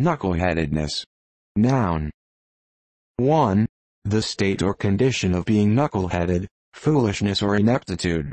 Knuckleheadedness. Noun. 1. The state or condition of being knuckleheaded, foolishness or ineptitude.